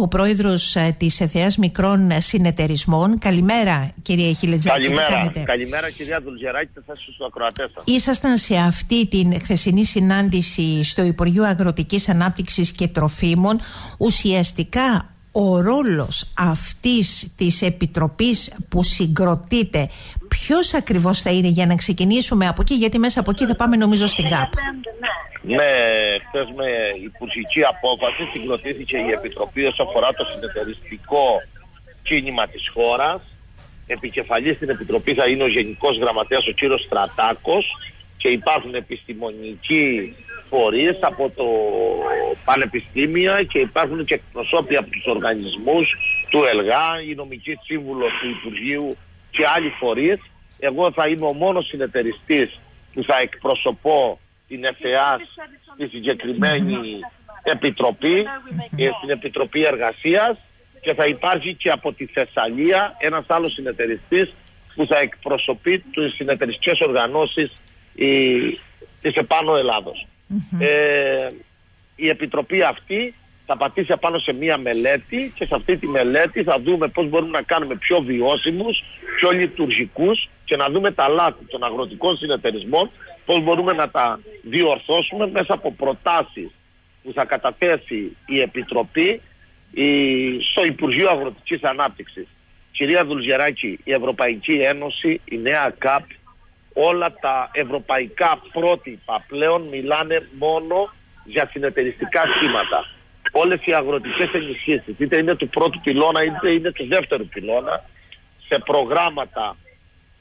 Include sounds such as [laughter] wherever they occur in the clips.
ο πρόεδρος ε, της ΕΘΕΑΣ Μικρών Συνεταιρισμών. Καλημέρα κυρία Χιλετζάκη. Καλημέρα, καλημέρα κυρία Δουλγεράκη και θα στους ακροατές σας. Ήσασταν σε αυτή την χθεσινή συνάντηση στο Υπουργείο Αγροτικής Ανάπτυξης και Τροφίμων. Ουσιαστικά ο ρόλος αυτής της επιτροπής που συγκροτείται ποιος ακριβώς θα είναι για να ξεκινήσουμε από εκεί γιατί μέσα από εκεί θα πάμε νομίζω στην ΚΑΠ. Ναι, χθες με υπουργική απόφαση συγκροτήθηκε η Επιτροπή όσον αφορά το συνεταιριστικό κίνημα της χώρας. Επικεφαλής στην Επιτροπή θα είναι ο Γενικός Γραμματέας ο κύριος Στρατάκος και υπάρχουν επιστημονικοί φορείς από το πανεπιστήμια και υπάρχουν και εκπροσώποι από τους οργανισμούς του ΕΛΓΑ, η νομική σύμβουλος του Υπουργείου και άλλοι φορείς. Εγώ θα είμαι ο μόνος συνεταιριστής που θα εκπροσωπώ την ΕΦΕΑ στη συγκεκριμένη επιτροπή, ε, στην Επιτροπή Εργασίας και θα υπάρχει και από τη Θεσσαλία ένας άλλος συνεταιριστής που θα εκπροσωπεί τις συνεταιριστικές οργανώσεις η, της επάνω Ε, η Επιτροπή αυτή θα πατήσει απάνω σε μία μελέτη και σε αυτή τη μελέτη θα δούμε πώς μπορούμε να κάνουμε πιο βιώσιμους, πιο λειτουργικούς και να δούμε τα λάθη των αγροτικών συνεταιρισμών, πώς μπορούμε να τα διορθώσουμε μέσα από προτάσεις που θα καταθέσει η Επιτροπή η, στο Υπουργείο Αγροτικής Ανάπτυξης. Κυρία Δουλγεράκη, η Ευρωπαϊκή Ένωση, η νέα ΚΑΠ, όλα τα ευρωπαϊκά πρότυπα πλέον μιλάνε μόνο για συνεταιριστικά σχήματα. Όλες οι αγροτικές ενισχύσεις, είτε είναι του πρώτου πυλώνα είτε είναι του δεύτερου πυλώνα, σε προγράμματα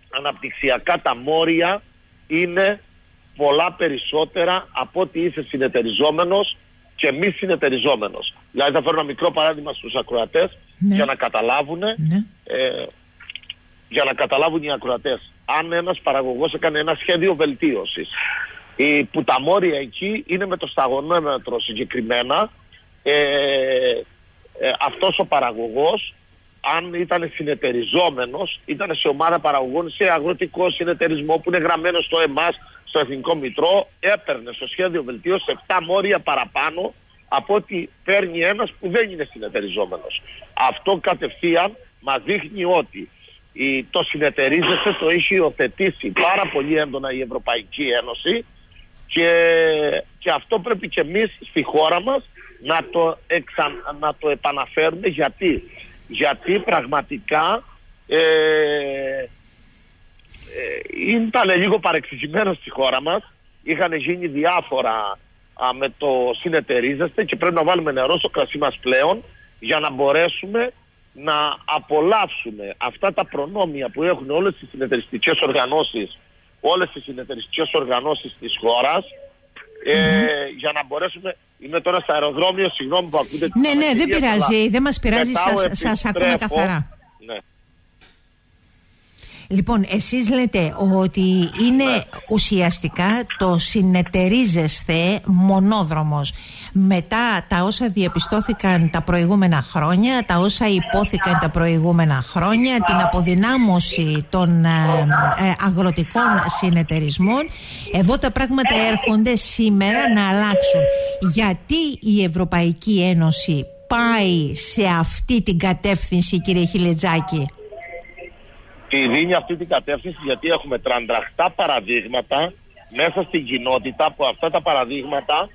αναπτυξιακά τα μόρια είναι πολλά περισσότερα από ότι είσαι συνεταιριζόμενος και μη συνεταιριζόμενος. Δηλαδή θα φέρω ένα μικρό παράδειγμα στους ακροατές Ναι. για να καταλάβουν Ναι. ε, για να καταλάβουν οι ακροατές. Αν ένας παραγωγός έκανε ένα σχέδιο βελτίωσης ε, που τα μόρια εκεί είναι με το σταγονόμετρο συγκεκριμένα ε, ε, αυτός ο παραγωγός αν ήταν συνεταιριζόμενος ήταν σε ομάδα παραγωγών σε αγροτικό συνεταιρισμό που είναι γραμμένο στο ΕΜΑΣ στο Εθνικό Μητρό έπαιρνε στο σχέδιο βελτίωσης 7 μόρια παραπάνω από ότι παίρνει ένας που δεν είναι συνεταιριζόμενος. Αυτό κατευθείαν μας δείχνει ότι η, το συνεταιρίζεσαι το έχει υιοθετήσει πάρα πολύ έντονα η Ευρωπαϊκή Ένωση και, και αυτό πρέπει και εμείς στη χώρα μας να το, εξα, να το επαναφέρουμε γιατί, γιατί πραγματικά ε, ε, ήταν λίγο παρεξηγημένος στη χώρα μας είχαν γίνει διάφορα α, με το συνεταιρίζεστε και πρέπει να βάλουμε νερό στο κρασί μας πλέον για να μπορέσουμε να απολαύσουμε αυτά τα προνόμια που έχουν όλες οι συνεταιριστικές οργανώσεις όλες οι συνεταιριστικές οργανώσεις της χώρας ε, για να μπορέσουμε είμαι τώρα στο αεροδρόμιο, συγγνώμη που ακούτε τις Ναι, ναι, δεν ανακοινίες, πειράζει, αλλά δεν μας πειράζει, πετάω, σας, σας ακούμε επιστρέφω. καθαρά. Ναι. Λοιπόν, εσείς λέτε ότι είναι Ναι. ουσιαστικά το συνεταιρίζεσθε μονόδρομος. Μετά τα όσα διαπιστώθηκαν τα προηγούμενα χρόνια, τα όσα υπόθηκαν τα προηγούμενα χρόνια, την αποδυνάμωση των ε, ε, αγροτικών συνεταιρισμών, εδώ τα πράγματα έρχονται σήμερα να αλλάξουν. Γιατί η Ευρωπαϊκή Ένωση πάει σε αυτή την κατεύθυνση, κύριε Χιλετζάκη; Τη δίνει αυτή την κατεύθυνση γιατί έχουμε τραντραχτά παραδείγματα μέσα στην κοινότητα που αυτά τα παραδείγματα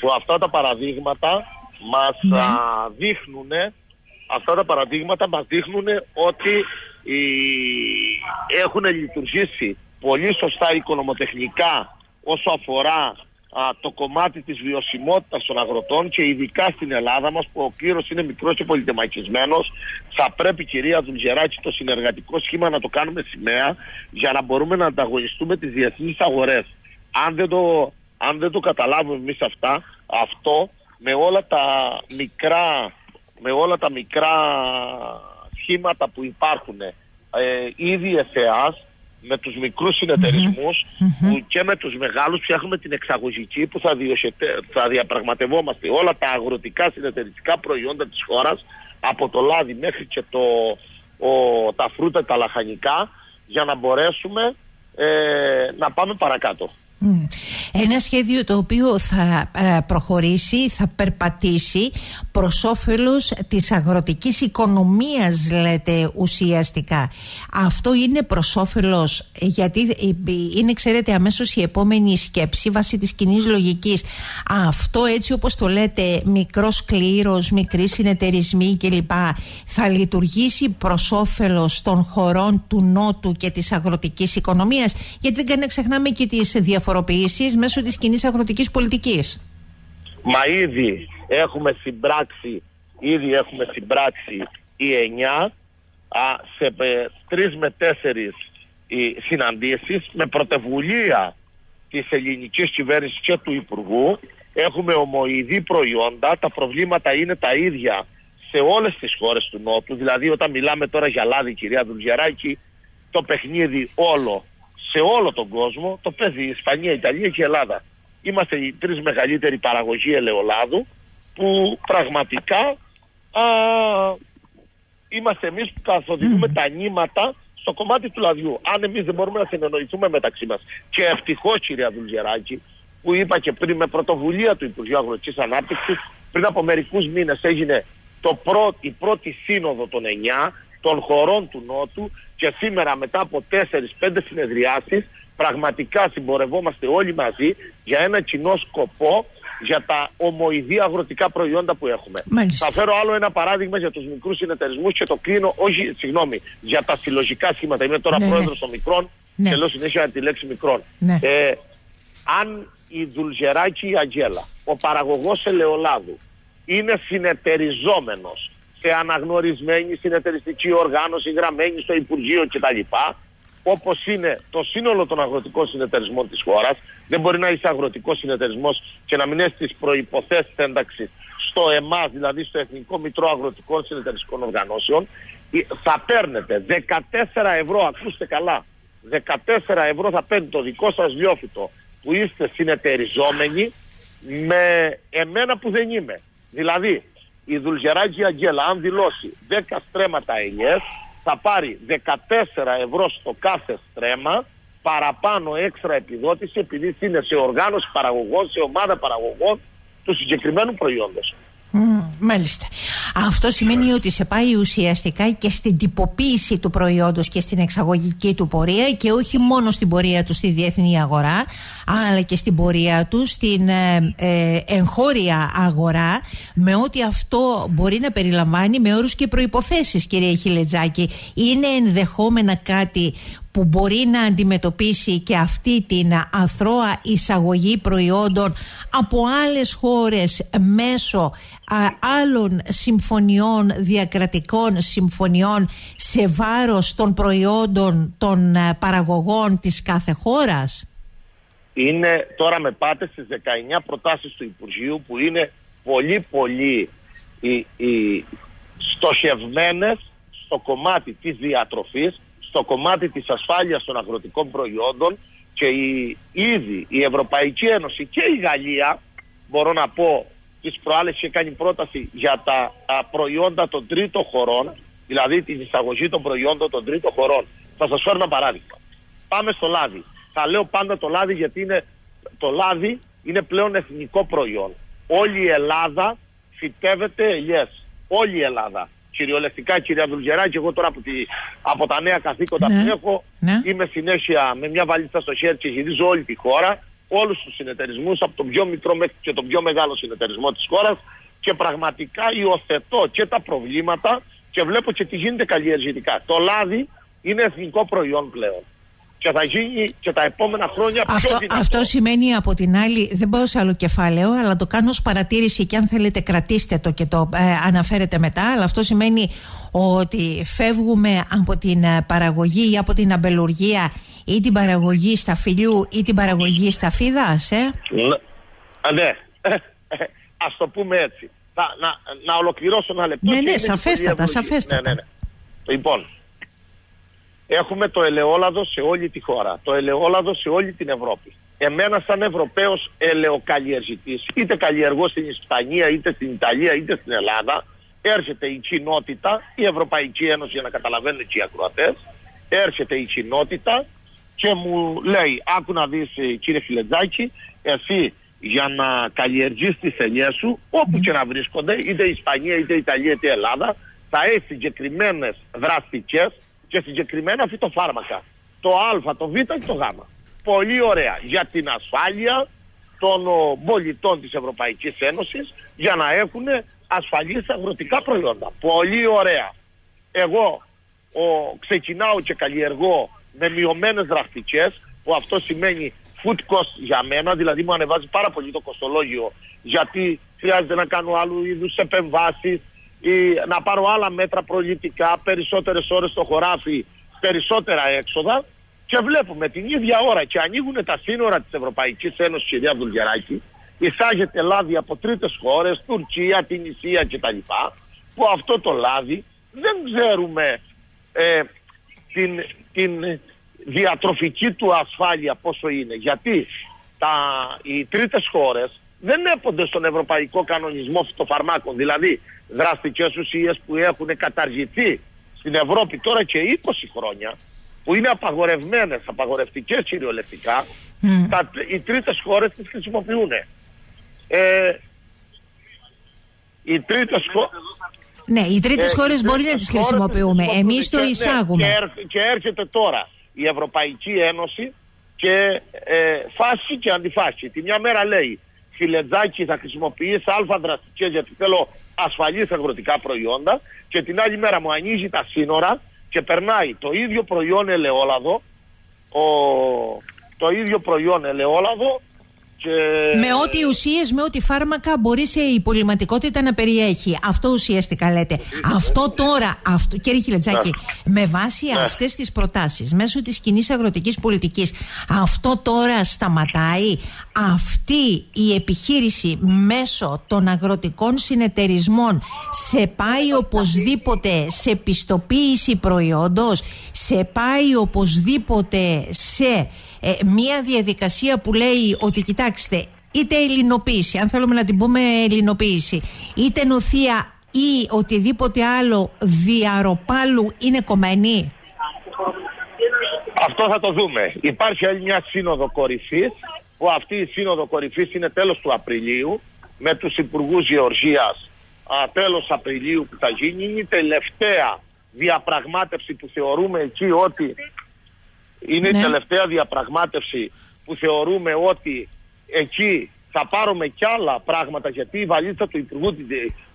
που αυτά τα παραδείγματα μας Ναι. α, δείχνουν αυτά τα παραδείγματα μας δείχνουν ότι οι, έχουν λειτουργήσει πολύ σωστά οικονομοτεχνικά όσο αφορά α, το κομμάτι της βιωσιμότητας των αγροτών και ειδικά στην Ελλάδα μας που ο κλήρος είναι μικρός και πολυτεμακισμένος θα πρέπει κυρία Δουλγεράκη το συνεργατικό σχήμα να το κάνουμε σημαία για να μπορούμε να ανταγωνιστούμε τις διεθνείς αγορές. Αν δεν το, αν δεν το καταλάβουμε εμείς αυτά, αυτό με όλα τα μικρά, με όλα τα μικρά σχήματα που υπάρχουν ε, ήδη ΕΘΕΑΣ με τους μικρούς συνεταιρισμούς, που και με τους μεγάλους φτιάχνουμε την εξαγωγική που θα, διοσετε- θα διαπραγματευόμαστε όλα τα αγροτικά συνεταιριστικά προϊόντα της χώρας από το λάδι μέχρι και το, ο, τα φρούτα, τα λαχανικά για να μπορέσουμε ε, να πάμε παρακάτω. Μμ. Ένα σχέδιο το οποίο θα ε, προχωρήσει, θα περπατήσει προς όφελος της αγροτικής οικονομίας λέτε ουσιαστικά. Αυτό είναι προς όφελος γιατί είναι ξέρετε αμέσως η επόμενη σκέψη βάσει της κοινή λογικής. Αυτό έτσι όπως το λέτε μικρός κλήρος, μικροί συνεταιρισμοί κλπ θα λειτουργήσει προς όφελος των χωρών του Νότου και της αγροτικής οικονομίας γιατί δεν κάνει να ξεχνάμε και τις διαφοροποιήσεις μέσω της κοινής αγροτικής πολιτικής. Μα ήδη έχουμε συμπράξει, ήδη έχουμε συμπράξει οι εννιά σε ε, τρεις με τέσσερις οι συναντήσεις με πρωτεβουλία της ελληνικής κυβέρνησης και του Υπουργού έχουμε ομοειδή προϊόντα, τα προβλήματα είναι τα ίδια σε όλες τις χώρες του Νότου, δηλαδή όταν μιλάμε τώρα για λάδι κυρία Δουλγεράκη, το παιχνίδι όλο, σε όλο τον κόσμο, το παίζει η Ισπανία, η Ιταλία και η Ελλάδα. Είμαστε οι τρεις μεγαλύτεροι παραγωγοί ελαιολάδου που πραγματικά α, είμαστε εμείς που καθοδηγούμε τα νήματα στο κομμάτι του λαδιού. Αν εμείς δεν μπορούμε να συνεννοηθούμε μεταξύ μας και ευτυχώς κυρία Δουλγεράκη που είπα και πριν με πρωτοβουλία του Υπουργείου Αγροτικής Ανάπτυξης πριν από μερικούς μήνες έγινε το η πρώτη σύνοδο των 9 των χωρών του Νότου και σήμερα μετά από 4-5 συνεδριάσεις πραγματικά συμπορευόμαστε όλοι μαζί για ένα κοινό σκοπό για τα ομοειδή αγροτικά προϊόντα που έχουμε. Μάλιστα. Θα φέρω άλλο ένα παράδειγμα για τους μικρούς συνεταιρισμούς και το κλείνω, όχι, συγγνώμη, για τα συλλογικά σχήματα. Είμαι τώρα ναι, ναι. πρόεδρος των μικρών ναι. και λέω συνέχεια τη λέξη μικρών. Ναι. Ε, αν η Δουλγεράκη η Αγγέλα, ο παραγωγός ελαιολάδου, είναι συνεταιριζόμενος σε αναγνωρισμένη συνεταιριστική οργάνωση γραμμένη στο Υπουργείο κτλ. Όπως είναι το σύνολο των αγροτικών συνεταιρισμών της χώρας, δεν μπορεί να είσαι αγροτικός συνεταιρισμός και να μην έχεις τις προποθέσει ένταξη στο ΕΜΑΣ, δηλαδή στο Εθνικό Μητρό Αγροτικών Συνεταιριστικών Οργανώσεων, θα παίρνετε 14 ευρώ, ακούστε καλά, 14 ευρώ θα παίρνει το δικό σας λιόφυτο που είστε συνεταιριζόμενοι με εμένα που δεν είμαι. Δηλαδή, η Δουλγεράκη Αγγέλα, αν δηλώσει 10 στρέμματα ελιές, θα πάρει 14 ευρώ στο κάθε στρέμμα παραπάνω έξτρα επιδότηση επειδή είναι σε οργάνωση παραγωγών, σε ομάδα παραγωγών του συγκεκριμένου προϊόντος. Μάλιστα. Αυτό σημαίνει ότι σε πάει ουσιαστικά και στην τυποποίηση του προϊόντος και στην εξαγωγική του πορεία και όχι μόνο στην πορεία του στη διεθνή αγορά αλλά και στην πορεία του στην ε, ε, εγχώρια αγορά με ό,τι αυτό μπορεί να περιλαμβάνει με όρους και προϋποθέσεις κυρία Χιλετζάκη. Είναι ενδεχόμενα κάτι που μπορεί να αντιμετωπίσει και αυτή την αθρώα εισαγωγή προϊόντων από άλλες χώρες μέσω άλλων συμφωνιών, διακρατικών συμφωνιών σε βάρος των προϊόντων των παραγωγών της κάθε χώρας; Είναι τώρα με πάτε στις 19 προτάσεις του Υπουργείου που είναι πολύ πολύ οι, οι στοχευμένες στο κομμάτι της διατροφής στο κομμάτι της ασφάλειας των αγροτικών προϊόντων και η, ήδη η Ευρωπαϊκή Ένωση και η Γαλλία, μπορώ να πω, τις προάλλες είχε κάνει πρόταση για τα, προϊόντα των τρίτων χωρών, δηλαδή την εισαγωγή των προϊόντων των τρίτων χωρών. Θα σας φέρω ένα παράδειγμα. Πάμε στο λάδι. Θα λέω πάντα το λάδι γιατί είναι, το λάδι είναι πλέον εθνικό προϊόν. Όλη η Ελλάδα φυτεύεται ελιές. Όλη η Ελλάδα κυριολεκτικά κυρία Δουλγεράκη, εγώ τώρα από, τη, από τα νέα καθήκοντα ναι. που έχω ναι. είμαι συνέχεια με μια βαλίτσα στο χέρι και γυρίζω όλη τη χώρα, όλους τους συνεταιρισμούς, από τον πιο μικρό μέχρι και τον πιο μεγάλο συνεταιρισμό της χώρας και πραγματικά υιοθετώ και τα προβλήματα και βλέπω και τι γίνεται καλλιεργητικά. Το λάδι είναι εθνικό προϊόν πλέον και θα γίνει και τα επόμενα χρόνια πιο αυτό, δυνατό. Αυτό σημαίνει από την άλλη, δεν πάω σε άλλο κεφάλαιο, αλλά το κάνω ως παρατήρηση και αν θέλετε κρατήστε το και το ε, αναφέρετε μετά, αλλά αυτό σημαίνει ότι φεύγουμε από την ε, παραγωγή ή από την αμπελουργία ή την παραγωγή στα φιλιού ή την παραγωγή στα φίδας, ε; Ναι, ναι. [laughs] ας το πούμε έτσι. Να, να, να ολοκληρώσω ένα λεπτό. Ναι, ναι, σαφέστατα, σαφέστατα. Ναι, ναι, ναι. Λοιπόν, Έχουμε το ελαιόλαδο σε όλη τη χώρα, το ελαιόλαδο σε όλη την Ευρώπη. Εμένα σαν Ευρωπαίος ελαιοκαλλιεργητής, είτε καλλιεργώ στην Ισπανία, είτε στην Ιταλία, είτε στην Ελλάδα, έρχεται η κοινότητα, η Ευρωπαϊκή Ένωση για να καταλαβαίνουν και οι ακροατές, έρχεται η κοινότητα και μου λέει, άκου να δεις ε, κύριε Φιλετζάκη, εσύ για να καλλιεργείς τις ελιές σου όπου και να βρίσκονται είτε Ισπανία είτε Ιταλία είτε Ελλάδα θα έχει συγκεκριμένες δραστικές και συγκεκριμένα φυτοφάρμακα το Α, το Β και το Γ πολύ ωραία για την ασφάλεια των πολιτών της Ευρωπαϊκής Ένωσης για να έχουν ασφαλείς αγροτικά προϊόντα. Πολύ ωραία. Εγώ ο, ξεκινάω και καλλιεργώ με μειωμένες δραστικές που αυτό σημαίνει food cost για μένα, δηλαδή μου ανεβάζει πάρα πολύ το κοστολόγιο γιατί χρειάζεται να κάνω άλλου είδους επεμβάσεις ή να πάρω άλλα μέτρα προληπτικά, περισσότερες ώρες στο χωράφι, περισσότερα έξοδα και βλέπουμε την ίδια ώρα και ανοίγουν τα σύνορα της Ευρωπαϊκής Ένωσης, κυρία Δουλγεράκη, εισάγεται λάδι από τρίτες χώρες, Τουρκία, την Ισία κτλ. Που αυτό το λάδι δεν ξέρουμε ε, την, την διατροφική του ασφάλεια πόσο είναι. Γιατί τα, οι τρίτες χώρες δεν έπονται στον ευρωπαϊκό κανονισμό φυτοφαρμάκων. Δηλαδή δραστικές ουσίες που έχουν καταργηθεί στην Ευρώπη τώρα και 20 χρόνια που είναι απαγορευμένες, απαγορευτικές κυριολεκτικά, mm. τα, οι τρίτες χώρες τις χρησιμοποιούν. Ε, οι τρίτες χώρες... Ναι, οι τρίτες ε, χώρες μπορεί να τις χρησιμοποιούμε. Εμείς το ναι, εισάγουμε. και, και, έρχεται τώρα η Ευρωπαϊκή Ένωση και ε, φάση και αντιφάση. Τη μια μέρα λέει φιλετζάκι θα χρησιμοποιείς αλφα δραστικές γιατί θέλω ασφαλείς αγροτικά προϊόντα και την άλλη μέρα μου ανοίγει τα σύνορα και περνάει το ίδιο προϊόν ελαιόλαδο, ο, το ίδιο προϊόν ελαιόλαδο και... Με ό,τι ουσίες, με ό,τι φάρμακα μπορεί σε υπολοιματικότητα να περιέχει. Αυτό ουσιαστικά λέτε. Αυτό τώρα, αυτό, κύριε Χιλετζάκη, ναι. με βάση ναι. αυτές τις προτάσεις, μέσω της κοινή αγροτικής πολιτικής, αυτό τώρα σταματάει; Αυτή η επιχείρηση μέσω των αγροτικών συνεταιρισμών σε πάει οπωσδήποτε σε πιστοποίηση προϊόντος, σε πάει οπωσδήποτε σε ε, μια διαδικασία που λέει ότι κοιτάξτε είτε ελληνοποίηση, αν θέλουμε να την πούμε ελληνοποίηση, είτε νοθεία ή οτιδήποτε άλλο διαρροπάλου είναι κομμένη. Αυτό θα το δούμε. Υπάρχει άλλη μια σύνοδο κορυφής που αυτή η σύνοδο κορυφής είναι τέλος του Απριλίου με τους Υπουργούς Γεωργίας α, τέλος Απριλίου που θα γίνει. Είναι η τελευταία διαπραγμάτευση που θεωρούμε εκεί ότι είναι ναι. η τελευταία διαπραγμάτευση που θεωρούμε ότι εκεί θα πάρουμε κι άλλα πράγματα γιατί η βαλίτσα του Υπουργού την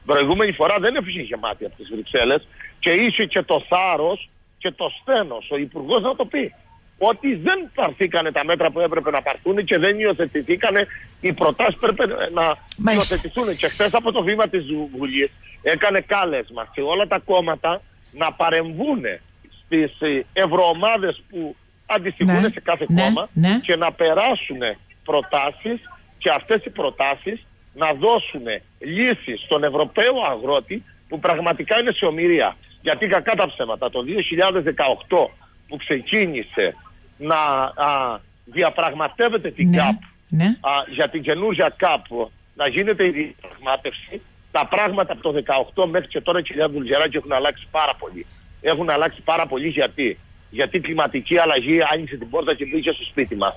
προηγούμενη φορά δεν έφυγε γεμάτη από τις Βρυξέλλες και είχε και το θάρρος και το στένος ο Υπουργός να το πει ότι δεν πάρθηκαν τα μέτρα που έπρεπε να πάρθουν και δεν υιοθετηθήκαν οι προτάσεις που έπρεπε να υιοθετηθούν. Και χθες από το βήμα της Βουλής έκανε κάλεσμα σε όλα τα κόμματα να παρεμβούν στις ε, ευρωομάδες που αντιστοιχούν ναι, σε κάθε ναι, κόμμα ναι. και να περάσουν προτάσεις και αυτές οι προτάσεις να δώσουν λύσεις στον Ευρωπαίο αγρότη που πραγματικά είναι σε ομοιρία. Γιατί κακά τα ψέματα το 2018 που ξεκίνησε να α, διαπραγματεύεται την ναι, ΚΑΠ Α, για την καινούργια ΚΑΠ να γίνεται η διαπραγμάτευση τα πράγματα από το 2018 μέχρι και τώρα κυρία Δουλγεράκη έχουν αλλάξει πάρα πολύ. Έχουν αλλάξει πάρα πολύ γιατί γιατί η κλιματική αλλαγή άνοιξε την πόρτα και μπήκε στο σπίτι μας.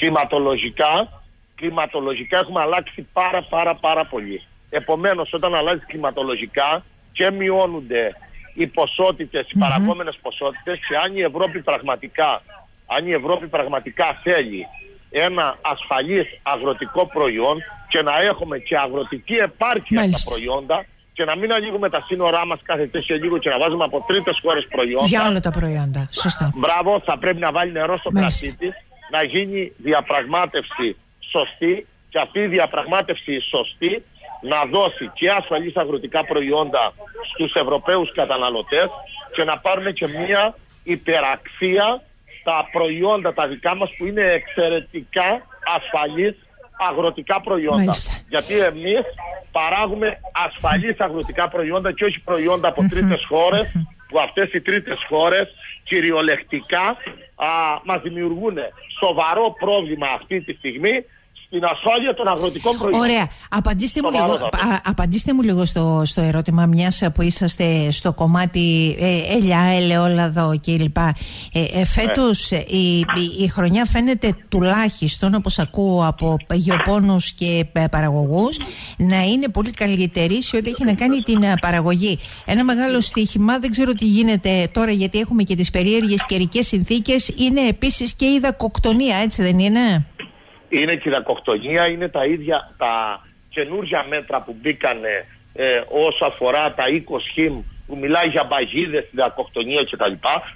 Κλιματολογικά, κλιματολογικά έχουμε αλλάξει πάρα πάρα πάρα πολύ. Επομένως όταν αλλάζει κλιματολογικά και μειώνονται οι ποσότητες, οι παραγόμενες ποσότητες και αν η Ευρώπη πραγματικά, αν η Ευρώπη πραγματικά θέλει ένα ασφαλής αγροτικό προϊόν και να έχουμε και αγροτική επάρκεια στα προϊόντα, και να μην ανοίγουμε τα σύνορά μας κάθε τέσσερι λίγο και να βάζουμε από τρίτες χώρες προϊόντα. Για όλα τα προϊόντα. Σωστά. Μπράβο, θα πρέπει να βάλει νερό στο κρασί της, να γίνει διαπραγμάτευση σωστή και αυτή η διαπραγμάτευση σωστή να δώσει και ασφαλείς αγροτικά προϊόντα στους Ευρωπαίους καταναλωτές και να πάρουμε και μια υπεραξία στα προϊόντα τα δικά μας που είναι εξαιρετικά ασφαλείς αγροτικά προϊόντα. Γιατί εμείς παράγουμε ασφαλείς αγροτικά προϊόντα και όχι προϊόντα από τρίτες χώρες που αυτές οι τρίτες χώρες κυριολεκτικά α, μας δημιουργούν σοβαρό πρόβλημα αυτή τη στιγμή στην ασφάλεια των αγροτικών προϊόντων. Ωραία. Απαντήστε μου, λίγο, απαντήστε μου λίγο στο, στο ερώτημα μιας που είσαστε στο κομμάτι ε, ελιά, ελαιόλαδο κλπ. Ε, ε, Φέτος ναι. η, η, χρονιά φαίνεται τουλάχιστον όπως ακούω από γεωπόνου και ε, παραγωγούς να είναι πολύ καλύτερη σε ό,τι έχει να κάνει την παραγωγή. Ένα μεγάλο στοίχημα, δεν ξέρω τι γίνεται τώρα γιατί έχουμε και τις περίεργες καιρικές συνθήκες, είναι επίσης και η δακοκτονία, έτσι δεν είναι; Είναι και η δακοκτονία, είναι τα ίδια τα καινούργια μέτρα που μπήκανε ε, όσο αφορά τα 20 χιμ που μιλάει για μπαγίδες, τη δακοκτονία κτλ.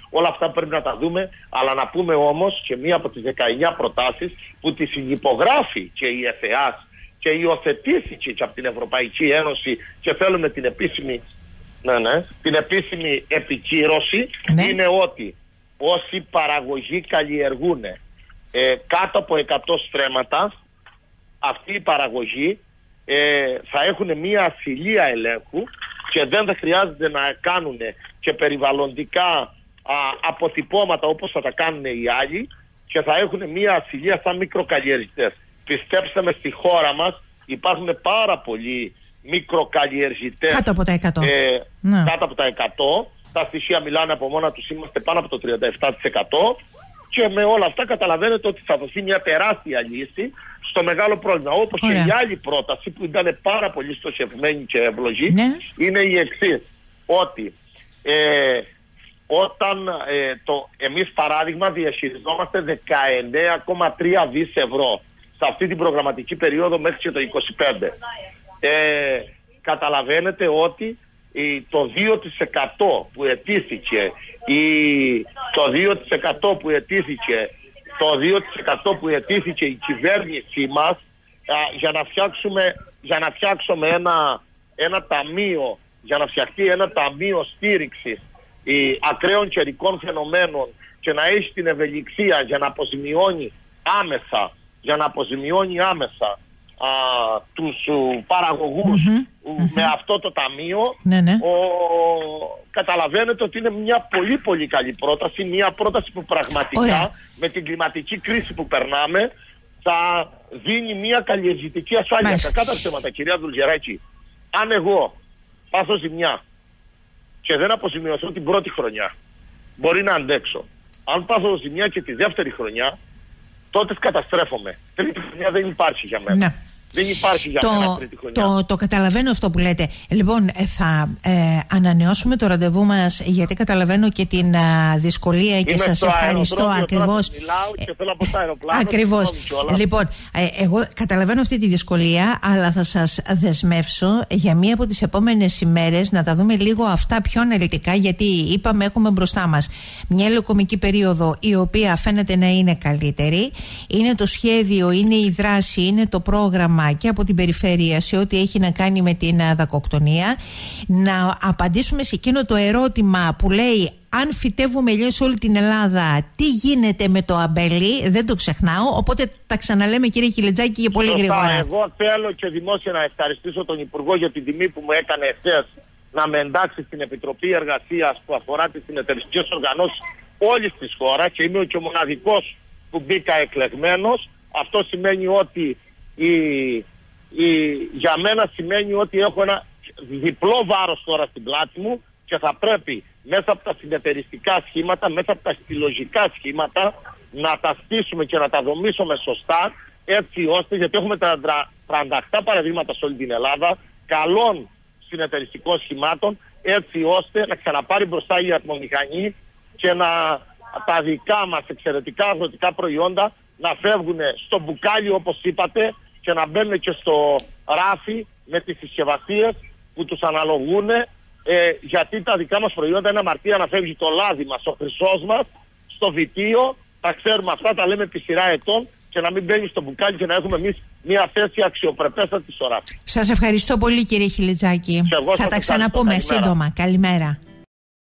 Όλα αυτά πρέπει να τα δούμε, αλλά να πούμε όμως και μία από τις 19 προτάσεις που τις υπογράφει και η ΕΦΕΑΣ και υιοθετήθηκε και από την Ευρωπαϊκή Ένωση και θέλουμε την επίσημη, ναι, ναι, την επίσημη επικύρωση ναι. είναι ότι όσοι παραγωγοί καλλιεργούν ε, κάτω από 100 στρέμματα αυτή η παραγωγή ε, θα έχουν μία ασυλία ελέγχου και δεν θα χρειάζεται να κάνουν και περιβαλλοντικά α, αποτυπώματα όπως θα τα κάνουν οι άλλοι και θα έχουν μία ασυλία σαν μικροκαλλιεργητές. Πιστέψτε με στη χώρα μας υπάρχουν πάρα πολλοί μικροκαλλιεργητές κάτω από τα 100. Ε, ναι. κάτω από τα 100. Τα στοιχεία μιλάνε από μόνα τους είμαστε πάνω από το 37% και με όλα αυτά καταλαβαίνετε ότι θα δοθεί μια τεράστια λύση στο μεγάλο πρόβλημα. Όπως και η άλλη πρόταση που ήταν πάρα πολύ στοχευμένη και ευλογή ναι. είναι η εξής. Ότι ε, όταν ε, το, εμείς παράδειγμα διαχειριζόμαστε 19,3 δις ευρώ σε αυτή την προγραμματική περίοδο μέχρι και το 25. Ε, καταλαβαίνετε ότι το 2% που ετήθηκε η, το 2% που ετήθηκε το 2% που ετήθηκε η κυβέρνησή μας για να φτιάξουμε για να φτιάξουμε ένα, ένα ταμείο για να φτιαχτεί ένα ταμείο στήριξης η, ακραίων καιρικών φαινομένων και να έχει την ευελιξία για να αποζημιώνει άμεσα για να αποζημιώνει άμεσα α, τους παραγωγους με αυτό το ταμείο ναι, ναι. Ο, καταλαβαίνετε ότι είναι μια πολύ πολύ καλή πρόταση μια πρόταση που πραγματικά με την κλιματική κρίση που περνάμε θα δίνει μια καλλιεργητική ασφάλεια. Κακά τα θέματα κυρία Δουλγεράκη. Αν εγώ πάθω ζημιά και δεν αποζημιωθώ την πρώτη χρονιά μπορεί να αντέξω. Αν πάθω ζημιά και τη δεύτερη χρονιά τότε καταστρέφομαι. Τρίτη χρονιά δεν υπάρχει για μένα. Ναι. Δεν υπάρχει για το, μένα τρίτη χρονιά. Το, το καταλαβαίνω αυτό που λέτε. Λοιπόν, ε, θα ε, ανανεώσουμε το ραντεβού μας γιατί καταλαβαίνω και την δυσκολία και σας ευχαριστώ ακριβώς. Ακριβώς. Λοιπόν, ε, εγώ καταλαβαίνω αυτή τη δυσκολία, αλλά θα σας δεσμεύσω για μία από τις επόμενες ημέρες να τα δούμε λίγο αυτά πιο αναλυτικά, γιατί είπαμε έχουμε μπροστά μας μια λοκομική περίοδο η οποία φαίνεται να είναι καλύτερη. Είναι το σχέδιο, είναι η δράση, είναι το πρόγραμμα και από την περιφέρεια σε ό,τι έχει να κάνει με την ε, δακοκτονία να απαντήσουμε σε εκείνο το ερώτημα που λέει αν φυτεύουμε ελιέ σε όλη την Ελλάδα, τι γίνεται με το αμπέλι, δεν το ξεχνάω. Οπότε τα ξαναλέμε, κύριε Χιλετζάκη, για πολύ γρήγορα. Εγώ θέλω και δημόσια να ευχαριστήσω τον Υπουργό για την τιμή που μου έκανε ευθέω να με εντάξει στην Επιτροπή Εργασίας που αφορά τις συνεταιριστικές οργανώσεις όλης της χώρας και είμαι και ο μοναδικός που μπήκα εκλεγμένος. Αυτό σημαίνει ότι η, η, για μένα σημαίνει ότι έχω ένα διπλό βάρος τώρα στην πλάτη μου και θα πρέπει μέσα από τα συνεταιριστικά σχήματα, μέσα από τα συλλογικά σχήματα να τα στήσουμε και να τα δομήσουμε σωστά έτσι ώστε, γιατί έχουμε τα 38 παραδείγματα σε όλη την Ελλάδα καλών συνεταιριστικών σχημάτων έτσι ώστε να ξαναπάρει μπροστά η ατμομηχανή και να τα δικά μας εξαιρετικά αγροτικά προϊόντα να φεύγουν στο μπουκάλι όπως είπατε και να μπαίνουν και στο ράφι με τις συσκευασίες που τους αναλογούν ε, γιατί τα δικά μας προϊόντα είναι αμαρτία να φεύγει το λάδι μας, ο χρυσός μας, στο βιτίο, τα ξέρουμε αυτά, τα λέμε επί σειρά ετών και να μην μπαίνει στο μπουκάλι και να έχουμε εμείς μια θέση αξιοπρεπέστατη στο ράφι. Σας ευχαριστώ πολύ κύριε Χιλιτζάκη. Θα τα ξαναπούμε σύντομα. Καλημέρα.